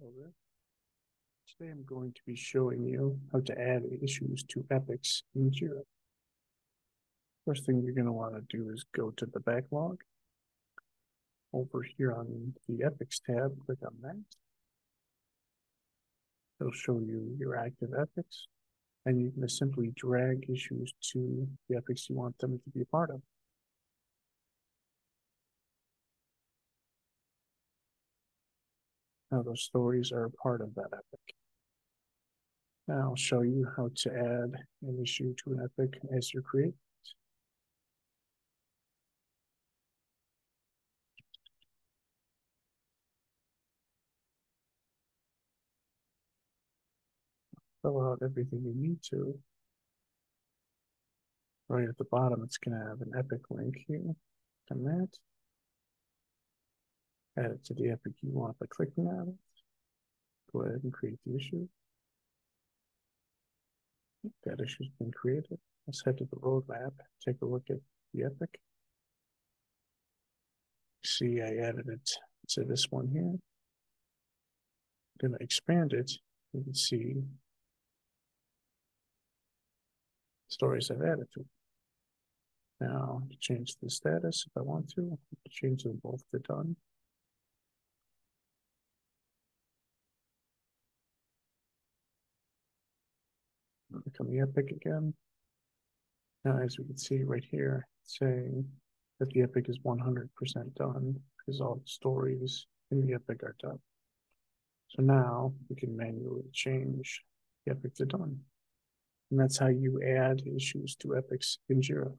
Today I'm going to be showing you how to add issues to epics in Jira. First thing you're going to want to do is go to the backlog. Over here on the epics tab, click on that. It'll show you your active epics, and you're going to simply drag issues to the epics you want them to be a part of. Now those stories are a part of that epic. Now I'll show you how to add an issue to an epic as you create fill out everything you need to. Right at the bottom, it's going to have an epic link here. And that. Add it to the epic you want by clicking on it. Go ahead and create the issue. That issue's been created. Let's head to the roadmap, take a look at the epic. See, I added it to this one here. I'm going to expand it. You can see stories I've added to. Now, to change the status if I want to, change them both to done. Become the epic again. Now, as we can see right here, saying that the epic is 100% done because all the stories in the epic are done. So now we can manually change the epic to done. And that's how you add issues to epics in Jira.